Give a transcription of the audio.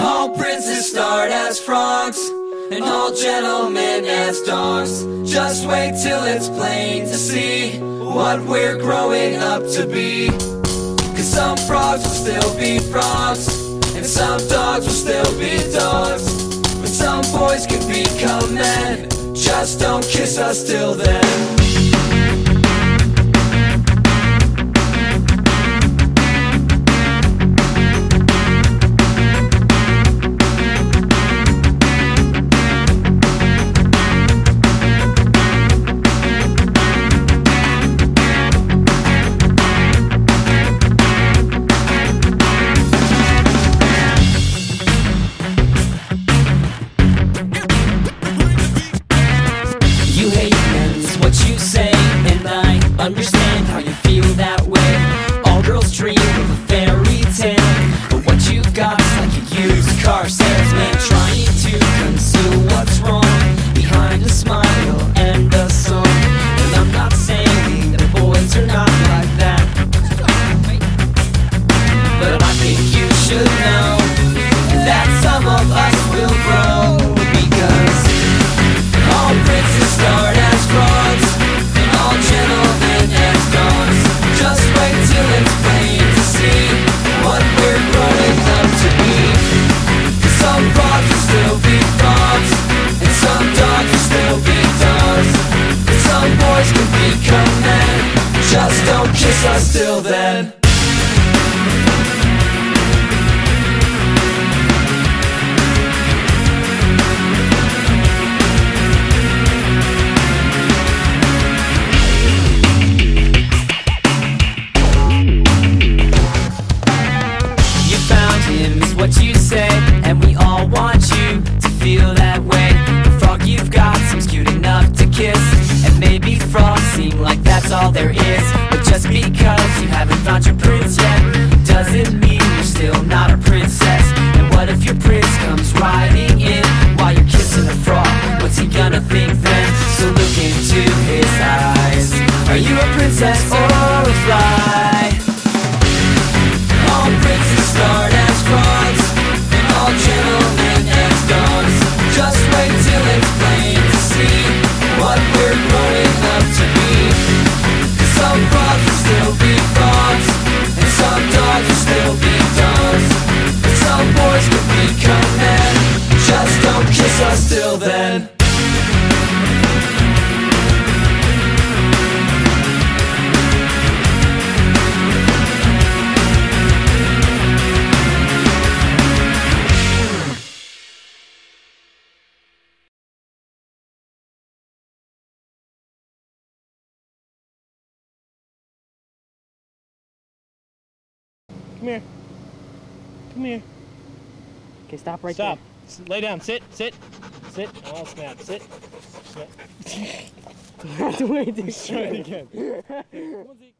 All princes start as frogs, and all gentlemen as dogs. Just wait till it's plain to see what we're growing up to be. Cause some frogs will still be frogs, and some dogs will still be dogs. But some boys can become men, just don't kiss us till then. understand. kiss us till then. You found him is what you princess or a fly. All princess stars Come here. Come here. Okay, stop right stop. there. Stop. Lay down. Sit. Sit. Sit. Oh, snap. Sit. Sit. That's the way to it again.